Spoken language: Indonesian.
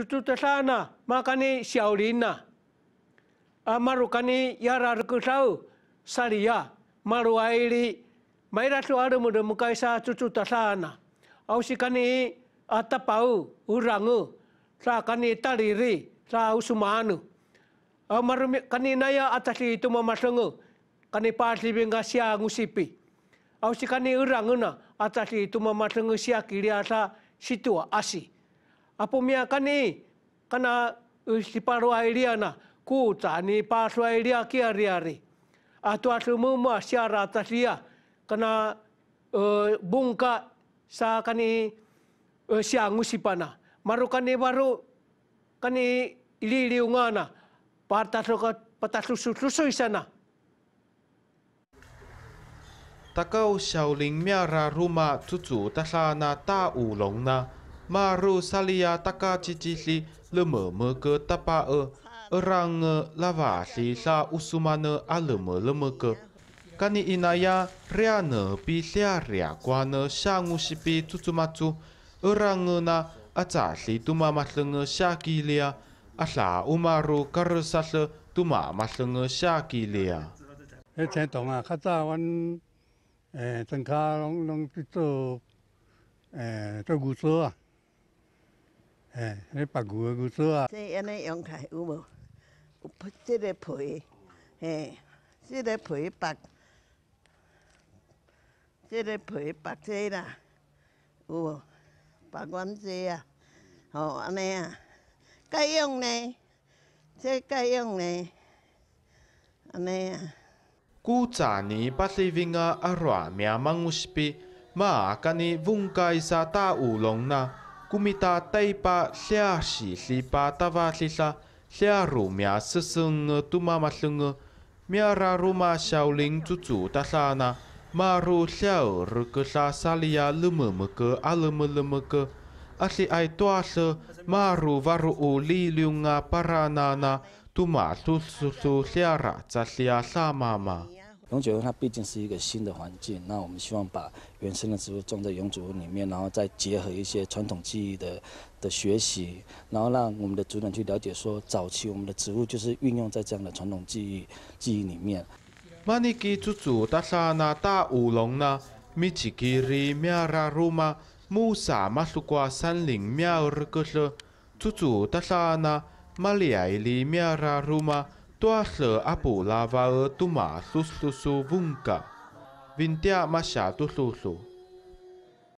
tutu ta sana makani siaulina amaru kani yara ruku sau saria maru airi mai ratu aru muda mukai sa tutu ta sana au si kani atapau urangu sa kani tariri sa usumanu kani naya atasi itu mamasungu kani pasi benga sia ngusipi au si kani urangu na atasi itu mamasungu sia kiria sa situa asi apo mia kani? Kana usiparu airia na. Ku tani pa suai ria ki ari atu atu mu ma siara tasia kana uh, bungka sa kani uh, sia ngusipana maru kani baru kani ili ili ungana patasu susu isana Takau Xiaoling miara ruma tutu tasana ta ulong na maru salia taka cicili leme me ke tapa e orang lava si sa usumane aleme leme ke kani inaya riane pi sia ria kwane sangu sipi tutumatu orang na aca si tuma maslenge syakilia asa umaru karusase tuma maslenge syakilia 迄青洞啊，较早阮诶庄骹拢拢去做诶做牛车啊， 哎，你白牛的牛屎啊！这安尼用开有无？有皮，这个皮，嘿，这个皮白，这个皮白这啦，有无？白管子啊，吼、哦，安尼啊，该用呢，这该用呢，安尼啊。古早年巴十年啊，阿罗名门有识别，嘛，今年温盖沙大乌龙呐、kumita taipa hliaxi hlipa tavalhila hliaru mia sisung tumamalung miara ruma xiaoling cucu tahlana maru hliao rukla salia lumumke alumlumke alli ai toahle maru varu u liliunga paranana tuma tulsusu hliara tsallia hlamama 永久屋它毕竟是一个新的环境，那我们希望把原生的植物种在永久屋里面，然后再结合一些传统技艺的的学习，然后让我们的族人去了解说，早期我们的植物就是运用在这样的传统技艺技艺里面。马尼基祖祖达沙那大乌龙呢，米奇基里苗拉鲁玛穆萨马苏瓜山林苗尔格什，祖祖达沙那马里埃里苗拉鲁玛。Tuasle apu lava tuma suslusu vungka vintia masya tuslusu